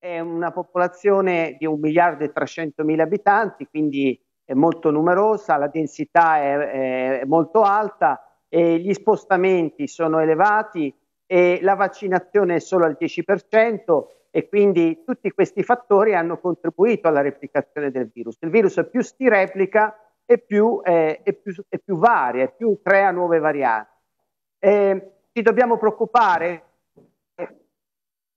è una popolazione di 1 miliardo e 300 mila abitanti, quindi è molto numerosa, la densità è, è molto alta, gli spostamenti sono elevati e la vaccinazione è solo al 10% e quindi tutti questi fattori hanno contribuito alla replicazione del virus. Il virus più si replica e più, eh, è più, è più varia, e più crea nuove varianti. Eh, ci dobbiamo preoccupare,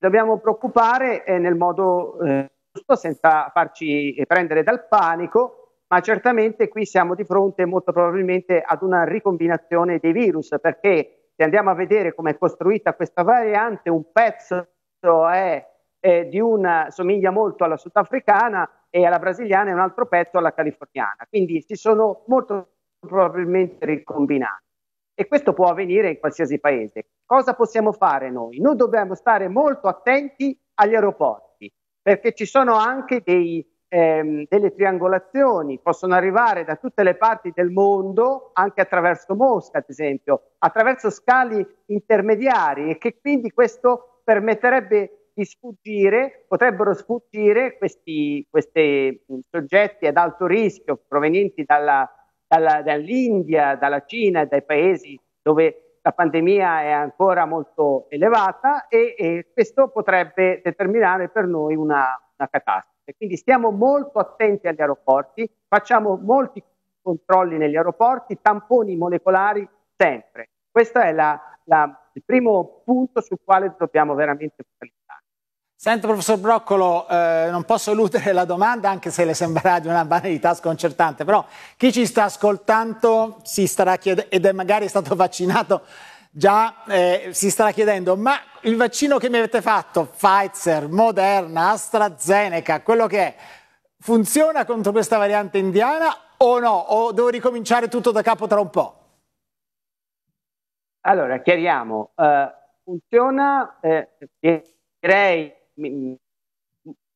dobbiamo preoccupare eh, nel modo eh, giusto senza farci prendere dal panico ma certamente qui siamo di fronte molto probabilmente ad una ricombinazione dei virus, perché se andiamo a vedere come è costruita questa variante, un pezzo è, è di una, somiglia molto alla sudafricana e alla brasiliana e un altro pezzo alla californiana, quindi si sono molto probabilmente ricombinati. E questo può avvenire in qualsiasi paese. Cosa possiamo fare noi? Noi dobbiamo stare molto attenti agli aeroporti, perché ci sono anche dei ehm, delle triangolazioni, possono arrivare da tutte le parti del mondo, anche attraverso Mosca, ad esempio, attraverso scali intermediari e che quindi questo permetterebbe di sfuggire, potrebbero sfuggire questi, questi soggetti ad alto rischio provenienti dalla, dalla, dall'India, dalla Cina e dai paesi dove la pandemia è ancora molto elevata e, e questo potrebbe determinare per noi una, una catastrofe. Quindi stiamo molto attenti agli aeroporti, facciamo molti controlli negli aeroporti, tamponi molecolari sempre. Questo è la, la, il primo punto sul quale dobbiamo veramente focalizzare. Sento professor Broccolo, eh, non posso eludere la domanda anche se le sembrerà di una banalità sconcertante, però chi ci sta ascoltando chiedendo ed è magari stato vaccinato già eh, si starà chiedendo ma il vaccino che mi avete fatto, Pfizer, Moderna, AstraZeneca, quello che è, funziona contro questa variante indiana o no? O devo ricominciare tutto da capo tra un po'? Allora, chiariamo, uh, funziona, eh, direi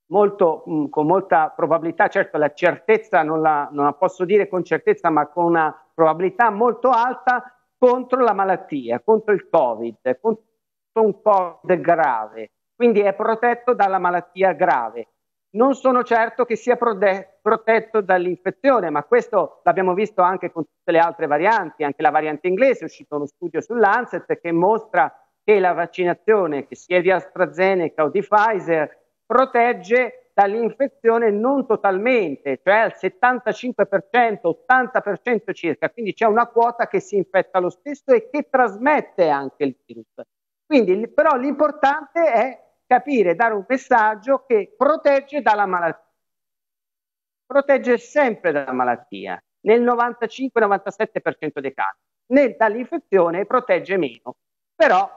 molto, con molta probabilità, certo la certezza non la, non la posso dire con certezza, ma con una probabilità molto alta contro la malattia, contro il Covid, contro un Covid grave, quindi è protetto dalla malattia grave. Non sono certo che sia protetto dall'infezione, ma questo l'abbiamo visto anche con tutte le altre varianti, anche la variante inglese, è uscito uno studio sull'Ancet che mostra che la vaccinazione, che sia di AstraZeneca o di Pfizer, protegge dall'infezione non totalmente, cioè al 75%, 80% circa, quindi c'è una quota che si infetta lo stesso e che trasmette anche il virus. Quindi però l'importante è capire, dare un messaggio che protegge dalla malattia. Protegge sempre dalla malattia, nel 95-97% dei casi. Nel, dall'infezione protegge meno. Però,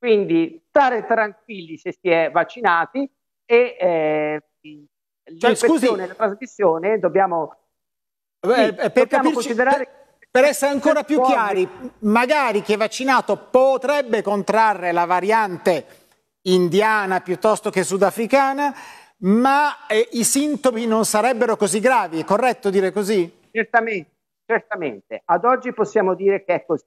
quindi, stare tranquilli se si è vaccinati, e eh, cioè, scusi, la trasmissione dobbiamo, Beh, sì, per, dobbiamo considerare... Per, per essere ancora più chiari, magari chi è vaccinato potrebbe contrarre la variante indiana piuttosto che sudafricana, ma eh, i sintomi non sarebbero così gravi, è corretto dire così? Certamente, certamente. Ad oggi possiamo dire che è così.